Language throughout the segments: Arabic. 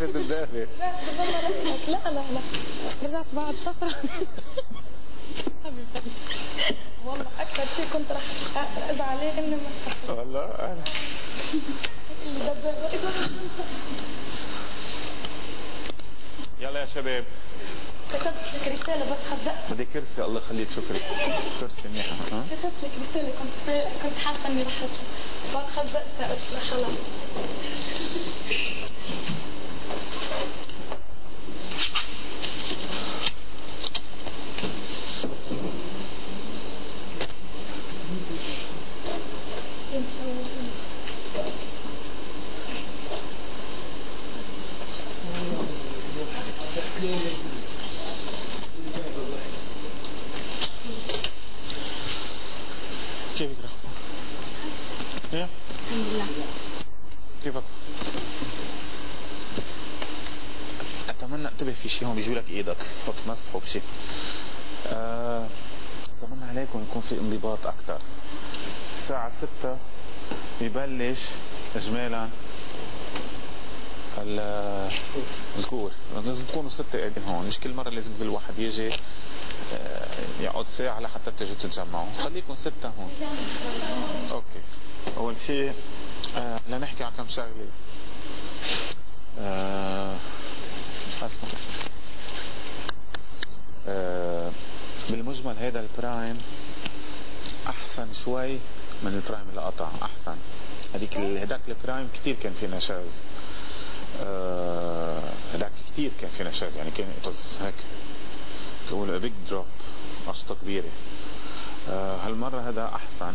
رجعت الدبابة رجعت بالله لك لا لا لا رجعت بعد سفرة. حبيبي والله أكثر شيء كنت رح أزعل عليه إني مش والله أنا. يلا يا شباب. كتبت لك رسالة بس حدقت. بدي كرسي الله يخليك شكرا. كرسي منيحة. ها كتبت لك رسالة كنت. كنت حاسة إني رح بعد خبأتها قلت لا خلاص. شيء هون بيجوا لك إيدك حط مسحه بشيء آه، عليكم يكون في انضباط أكثر الساعة ستة ببلش اجمالا ال- الكور. لازم تكونوا ستة قاعدين هون. مش كل مرة لازم كل واحد يجي آه، يقعد ساعة لحتى تجوا تتجمعوا. خليكم ستة هون. أوكي. أول شيء آه لنحكي عن كم اسمع آه بالمجمل هذا ال prime أحسن شوي من ال prime اللي قطع أحسن. هذيك هداك ال prime كثير كان في نشاز. آه، هداك كثير كان في نشاز يعني كان هيك تقول big drop قشطه كبيرة. آه، هالمرة هذا أحسن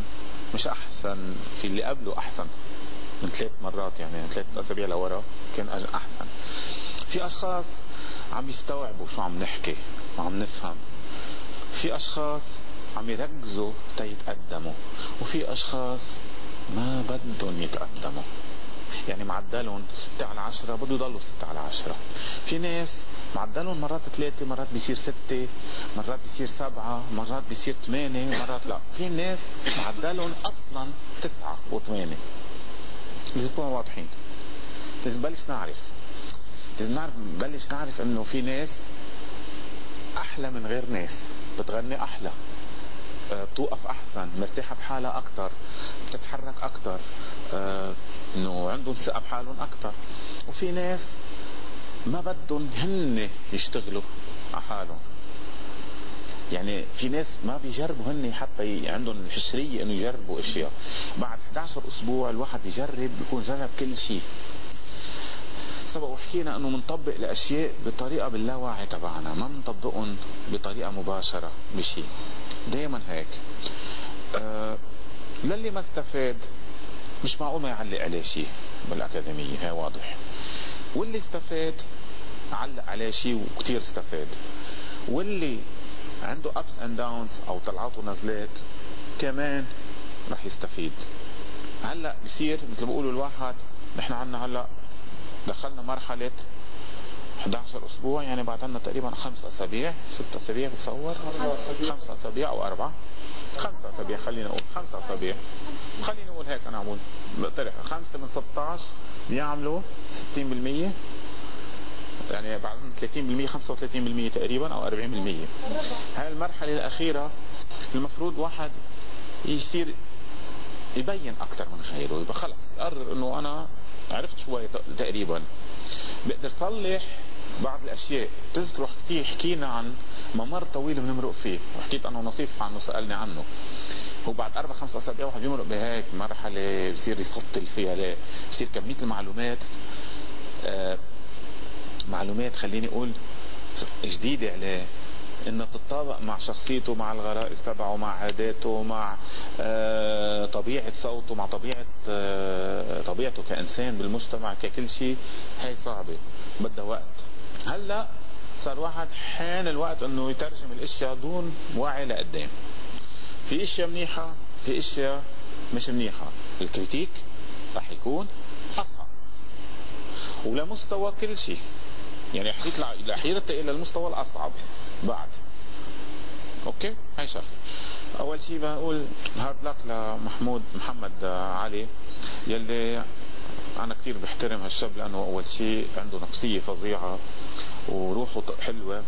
مش أحسن في اللي قبله أحسن. من ثلاث مرات يعني من ثلاث أسابيع لورا كان أحسن. في أشخاص عم يستوعبوا شو عم نحكي. وعم نفهم. في أشخاص عم يركزوا تيتقدموا وفي أشخاص ما بدهم يتقدموا. يعني معدلهم 6 على 10 بده يضلوا 6 على 10 في ناس معدلهم مرات ثلاثة مرات بيصير ستة مرات بيصير سبعة مرات بيصير ثمانية مرات لا. في ناس معدلهم أصلا تسعة وثمانية لازم نكون واضحين. لازم نبلش نعرف. لازم نعرف نبلش نعرف إنه في ناس أحلى من غير ناس بتغني أحلى. آه، بتوقف أحسن مرتاحة بحالها أكثر بتتحرك أكثر آه، إنه عندهم ثقة بحالهم أكثر وفي ناس ما بدهم هن يشتغلوا على حالهم. يعني في ناس ما بيجربوا هن حتى عندهم الحشريه إنه يجربوا أشياء. بعد 11 أسبوع الواحد بيجرب بيكون جرب كل شيء. سبق وحكينا إنه بنطبق الأشياء بطريقة باللاوعي تبعنا ما بنطبقهم بطريقة مباشرة بشيء دائما هيك. أه للي ما استفاد مش معقول ما يعلق عليه شيء بالأكاديمية هي واضح. واللي استفاد علق عليه شيء وكثير استفاد. واللي عنده ups and downs أو طلعات ونزلات كمان رح يستفيد. هلأ بصير مثل ما بيقولوا الواحد نحن عنا هلأ دخلنا مرحلة 11 أسبوع يعني بعد عنا تقريبا خمس أسابيع ست أسابيع بتصور خمس أسابيع أو أربعة. خمس أسابيع خلينا نقول خمس أسابيع. خلينا نقول هيك أنا أقول. بقترح خمسة من 16 بيعملوا 60% يعني بعد 30% 35% تقريبا أو 40% هاي المرحلة الأخيرة المفروض واحد يصير يبين أكثر من غيره يبقى خلص يقرر إنه أنا عرفت شوي تقريبا. بقدر صلح بعض الأشياء. تذكروا كثير حكينا عن ممر طويل بنمرق فيه. وحكيت أنا ونصيف عنه سألني عنه. هو بعد أربع خمس اسابيع واحد بيمرق بهيك مرحلة بصير يسطل فيها. ليه بصير كمية المعلومات آه معلومات خليني أقول جديدة عليه. انها تتطابق مع شخصيته مع الغرائز تبعه مع عاداته مع آه، طبيعة صوته مع طبيعة آه، طبيعته كإنسان بالمجتمع ككل شيء هي صعبة. بدها وقت. هلأ صار واحد حان الوقت إنه يترجم الأشياء دون وعي لقدام. في أشياء منيحة في أشياء مش منيحة. ال critique رح يكون أصعب. ولمستوى كل شيء. يعني رح يرتقي إلى المستوى الأصعب بعد. أوكي؟ هاي شغلة. أول شيء بقول hard luck لمحمود محمد علي يلي أنا كثير بحترم هالشاب لأنه أول شيء عنده نفسية فظيعة وروحه حلوة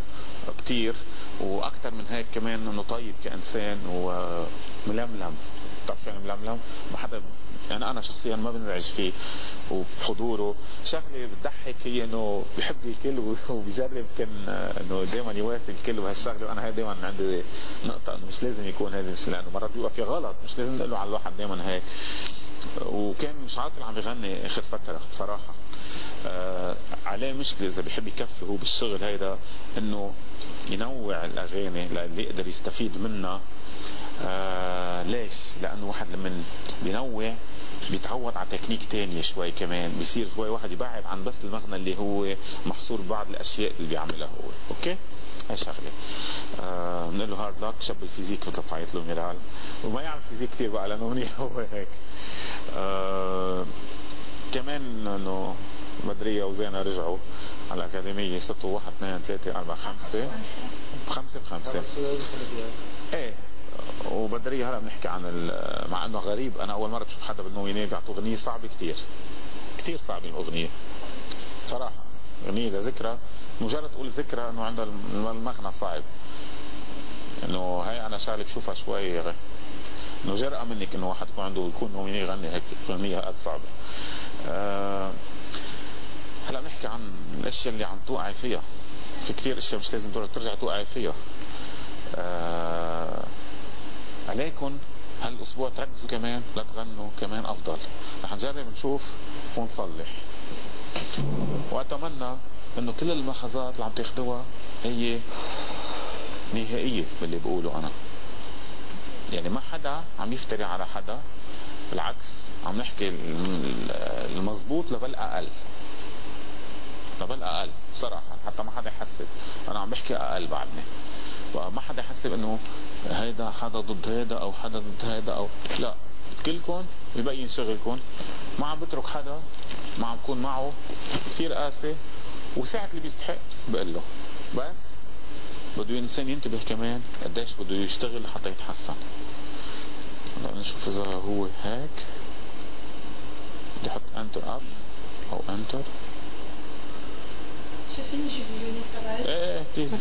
كثير وأكثر من هيك كمان إنه طيب كإنسان وململم. بتعرف شو يعني ململم؟ ما حدا يعني أنا شخصيا ما بنزعج فيه وبحضوره. شغله بتضحك هي إنه بحب الكل وبجرب كان إنه دائما يواسي الكل وهالشغلة. وأنا هي دائما عندي نقطة إنه مش لازم يكون هذا مش لأنه مرات بيبقى في غلط. مش لازم نقول على الواحد دائما هيك. وكان مش عاطل عم بغني آخر فترة بصراحة. آه عليه مشكلة إذا بيحب يكفي هو بالشغل هيدا إنه ينوع الأغاني اللي يقدر يستفيد منها. آه ليش؟ لأنه واحد لما بينوع بيتعود على تكنيك تانية شوي كمان بيصير شوي واحد يبعد عن بس المغنى اللي هو محصور ببعض الأشياء اللي بيعملها هو. أوكي؟ هاي شغلة. آه بنقول له hard luck شاب ال physique مثل فايت له ميرال وما يعمل physique كثير بقى لأنه منيح هو هيك. آه كمان إنه بدرية وزينة رجعوا على الأكاديمية صرتوا واحد اثنين ثلاثة أربعة خمسة. خمسة بخمسة. إيه. وبدرية هلا بنحكي عن مع انه غريب. أنا اول مرة بشوف حدا بالنوينيه بيعطوا اغنية صعبة كثير كثير صعبة الاغنية. صراحة. اغنية لذكرى. مجرد تقول ذكرى انه عندها المغنى صعب. انه هاي أنا شغلة بشوفها شوي انه جرأة منك انه واحد يكون عنده يكون يغني هيك اغنية قد صعبة. أه هلا بنحكي عن الاشياء اللي عم توقعي فيها. في كثير اشياء مش لازم ترجع توقعي فيها. أه عليكم. هالاسبوع تركزوا كمان لا تغنوا كمان أفضل. رح نجرب نشوف ونصلح. وأتمنى إنه كل الملاحظات اللي عم تاخذوها هي نهائية باللي بقوله أنا. يعني ما حدا عم يفتري على حدا. بالعكس عم نحكي المضبوط لبل أقل. لبل أقل بصراحة حتى ما حدا يحسب. أنا عم بحكي أقل بعدني. وما حدا يحسب إنه هيدا حدا ضد هيدا أو حدا ضد هيدا أو لا. كلكم ببين شغلكم. ما عم بترك حدا ما عم بكون معه. كثير قاسي. وساعة اللي بيستحق بقول له. بس بده الانسان ينتبه كمان قديش بده يشتغل لحتى يتحسن. هلا نشوف إذا هو هيك. بدي أحط انتر اب أو انتر Você fez vídeo nesse trabalho? É, fiz.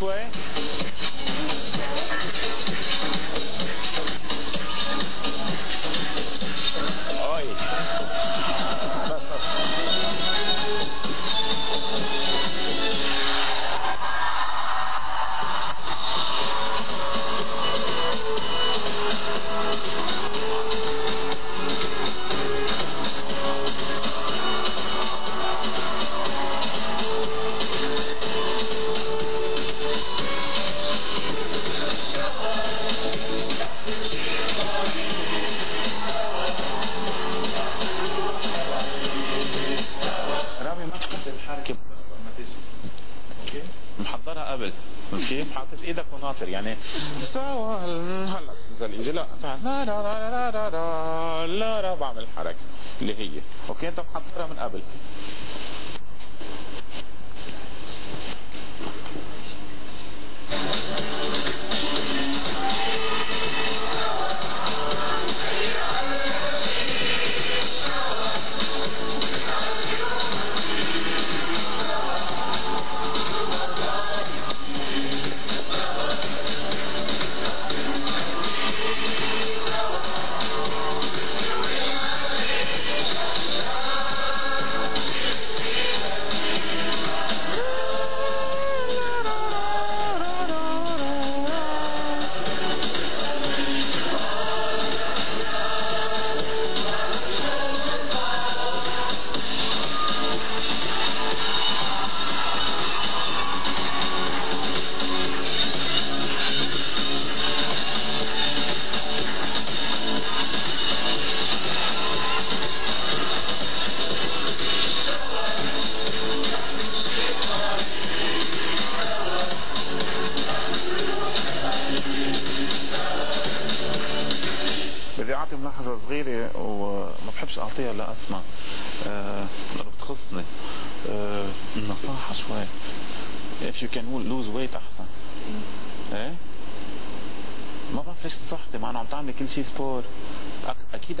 display. قبل كيف حاطط إيدك وناطر يعني سوا هلا نزل ايدي لا لا لا لا لا لا لا لا بعمل الحركه اللي هي أوكي انت محضرها من قبل بعطي ملاحظة صغيرة وما بحبش أعطيها لاسمع أه بتخصني. أه نصاحة شوي. If you can lose weight أحسن. إيه؟ ما بعرف ليش نصحتي ما أنا عم تعملي كل شيء سبور أكيد